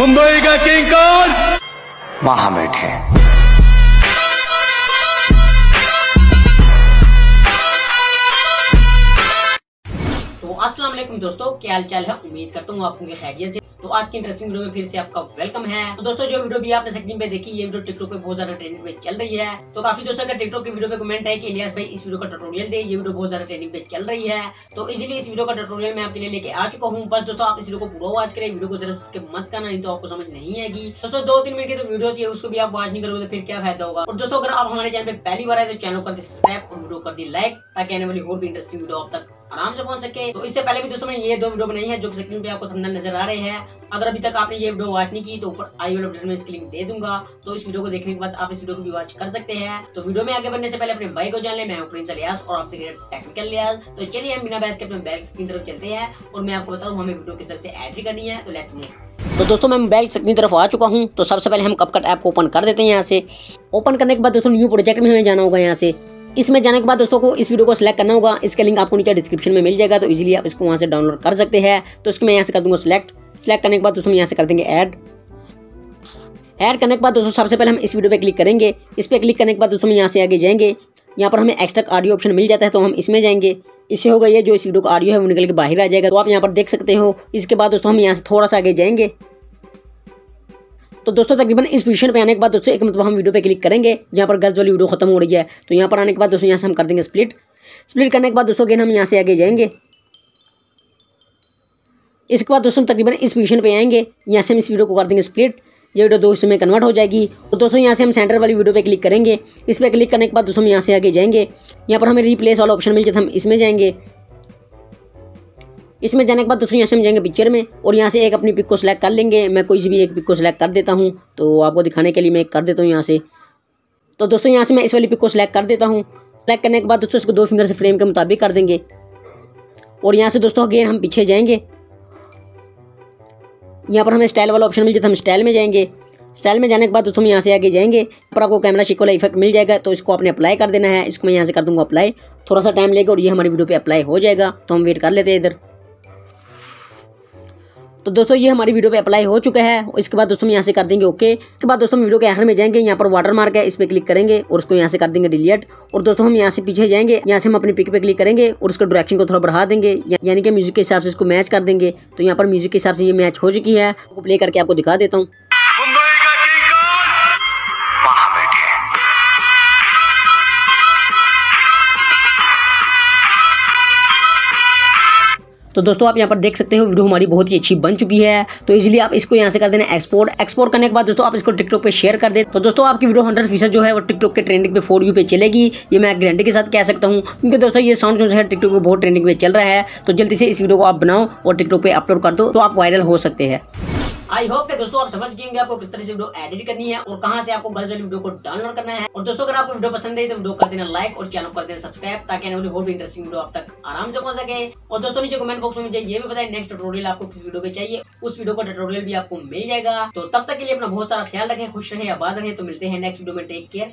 मुंबई का किंग कौन? वहाँ बैठे तो अस्सलाम वालेकुम दोस्तों क्या हाल चाल है? उम्मीद करता हूँ आप होंगे खैरियत से। तो आज की इंटरेस्टिंग वीडियो में फिर से आपका वेलकम है। तो दोस्तों, जो वीडियो भी आपने स्क्रीन पे देखी, ये वीडियो टिकटॉक पे बहुत ज़्यादा ट्रेंडिंग पे चल रही है। तो काफ़ी दोस्तों का टिकटॉक की वीडियो पे कमेंट है कि इलियास भाई इस वीडियो का ट्यूटोरियल दे, ये वीडियो बहुत ज़्यादा ट्रेनिंग पे चल रही है। तो इसीलिए इस वीडियो का ट्यूटोरियल मैं आपके लिए लेके आ चुका हूँ। बस दोस्तों, आप इस वीडियो को पूरा वॉच करें वीडियो को जरा मत करना, नहीं तो आपको समझ नहीं आएगी। दोस्तों दो तीन मिनट की तो वीडियो थी, उसको भी आप वॉच नहीं करोगे तो फिर क्या फ़ायदा होगा? और दोस्तों, अगर आप हमारे चैनल पे पहली बार आए तो चैनल कर दी सब्सक्राइब और वीडियो कर दी लाइक ताकि आने वाली और भी इंटरेस्टिंग वीडियो आप तक आराम से पहुँच सके। तो इससे पहले भी दोस्तों ये दो वीडियो बनाई है जो स्क्रीन पे आपको थंबनेल नज़र आ रहे हैं। अगर अभी तक आपने ये वीडियो वॉच नहीं की तो ऊपर आई वाले बटन में इसकी लिंक दे दूँगा। तो इस वीडियो को देखने के बाद आप इस वीडियो को भी वॉच कर सकते हैं। तो वीडियो में आगे बढ़ने से पहले अपने भाई को जान ले। मैं प्रिंस अलियास और आप टेक्निकल लियास तो चलिए हम बिना बहस के अपने बैग की तरफ़ चलते हैं और मैं आपको बताऊँ, हमें वीडियो किस तरह से एंट्री करनी है। तो लेट्स मूव तो दोस्तों, मैं बैग की तरफ़ आ चुका हूँ। तो सबसे पहले हम कपकट ऐप को ओपन कर देते हैं यहाँ से। ओपन करने के बाद दोस्तों न्यू प्रोजेक्ट में हमें जाना होगा यहाँ से। इसमें जाने के बाद दोस्तों को इस वीडियो को सिलेक्ट करना होगा। इसका लिंक आपको नीचे डिस्क्रिप्शन में मिल जाएगा तो इजीली आप इसको वहाँ से डाउनलोड कर सकते हैं। तो इसको मैं यहाँ से कर दूँगा सिलेक्ट सिलेक्ट करने के बाद दोस्तों यहाँ से कर देंगे ऐड ऐड करने के बाद दोस्तों सबसे पहले हम इस वीडियो पे क्लिक करेंगे। इस पर क्लिक करने के बाद दोस्तों यहाँ से आगे जाएँगे। यहाँ पर हमें एक्स्ट्रा ऑडियो ऑप्शन मिल जाता है तो हम इसमें जाएँगे। इससे होगा ये, जो इस वीडियो का ऑडियो है, वो निकल के बाहर आ जाएगा। तो आप यहाँ पर देख सकते हो। इसके बाद दोस्तों हम यहाँ से थोड़ा सा आगे जाएँगे। तो दोस्तों, तकरीबन इस पोजीशन पे आने के बाद दोस्तों, एक मतलब हम वीडियो पे क्लिक करेंगे, जहाँ पर गर्ल्स वाली वीडियो खत्म हो रही है। तो यहाँ पर आने के बाद दोस्तों, यहाँ से हम कर देंगे स्प्लिट स्प्लिट करने के बाद दोस्तों अगेन हम यहाँ से आगे जाएँगे। इसके बाद दोस्तों तकरीबन इस पोजीशन पे आएँगे। यहाँ से हम इस वीडियो को कर देंगे स्प्लिट ये वीडियो दो हिस्सों में कन्वर्ट हो जाएगी। तो दोस्तों, यहाँ से हम सेंटर वाली वीडियो पे क्लिक करेंगे। इस पर क्लिक करने के बाद दोस्तों, हम यहाँ से आगे जाएँगे। यहाँ पर हमें रिप्लेस वाला ऑप्शन मिल जाता है हम इसमें जाएँगे। इसमें जाने के बाद दोस्तों यहाँ से हम जाएँगे पिक्चर में और यहाँ से एक अपनी पिक को सिलेक्ट कर लेंगे। मैं कोई भी एक पिक को सिलेक्ट कर देता हूँ। तो आपको दिखाने के लिए मैं कर देता हूँ यहाँ से। तो दोस्तों, यहाँ से मैं इस वाली पिक को सिलेक्ट कर देता हूँ। सिलेक्ट करने के बाद दोस्तों, इसको दो फिंगर से फ्रेम के मुताबिक कर देंगे। और यहाँ से दोस्तों अगेन हम पीछे जाएँगे। यहाँ पर हमें स्टाइल वाला ऑप्शन मिल जाता है हम स्टाइल में जाएँगे। स्टाइल में जाने के बाद दोस्तों, हम यहाँ से आगे जाएँगे। पर आपको कैमरा शिक वाला इफ़ेक्ट मिल जाएगा तो इसको आपने अप्लाई कर देना है। इसको मैं यहाँ से कर दूँगा अप्लाई थोड़ा सा टाइम लेगा और ये हमारी वीडियो पे अप्लाई हो जाएगा। तो हम वेट कर लेते हैं इधर। तो दोस्तों, ये हमारी वीडियो पे अप्लाई हो चुका है इसके बाद दोस्तों हम यहाँ से कर देंगे ओके इसके बाद दोस्तों हम वीडियो के आखिर में जाएँगे, यहाँ पर वाटर मार्क है, इस पर क्लिक करेंगे और उसको यहाँ से कर देंगे डिलीट और दोस्तों, हम यहाँ से पीछे जाएँगे, यहाँ से हम अपनी पिक पे क्लिक करेंगे और उसका डायरेक्शन को थोड़ा बढ़ा देंगे। यानी कि म्यूज़िक के हिसाब से इसको मैच कर देंगे। तो यहाँ पर म्यूज़िक के हिसाब से ये मैच हो चुकी है। प्ले करके आपको दिखा देता हूँ। तो दोस्तों, आप यहाँ पर देख सकते हो, वीडियो हमारी बहुत ही अच्छी बन चुकी है। तो इसलिए आप इसको यहाँ से कर देना एक्सपोर्ट एक्सपोर्ट करने के बाद दोस्तों, आप इसको टिकटॉक पे शेयर कर दे। तो दोस्तों, आपकी वीडियो हंड्रेड फ़ीसद जो है, वो टिकटॉक के ट्रेंडिंग पे फोर यू पे चलेगी। ये मैं गारंटी के साथ कह सकता हूँ, क्योंकि दोस्तों, ये साउंड जो है टिकटॉक पर बहुत ट्रेंडिंग पे चल रहा है। तो जल्दी से इस वीडियो को आप बनाओ और टिकटॉक पर अपलोड कर दो तो आप वायरल हो सकते हैं। आई होप के दोस्तों आप समझ गए आपको किस तरह से वीडियो एडिट करनी है और कहाँ से आपको गर्ल्स वाली वीडियो को डाउनलोड करना है। और दोस्तों, अगर आपको वीडियो पसंद है तो वीडियो कर देना लाइक और चैनल कर देना सब्सक्राइब ताकि आने वाली और भी इंटरेस्टिंग वीडियो आप तक आराम से पहुँच सके। और दोस्तों, नीचे कमेंट बॉक्स में मुझे ये भी बताएँ नेक्स्ट ट्यूटोरियल आपको किस वीडियो में चाहिए। उस वीडियो का ट्यूटोरियल भी आपको मिल जाएगा। तो तब तक के लिए अपना बहुत सारा ख्याल रखें, खुश रहे, आबाद रहे। तो मिलते हैं नेक्स्ट वीडियो में. Take care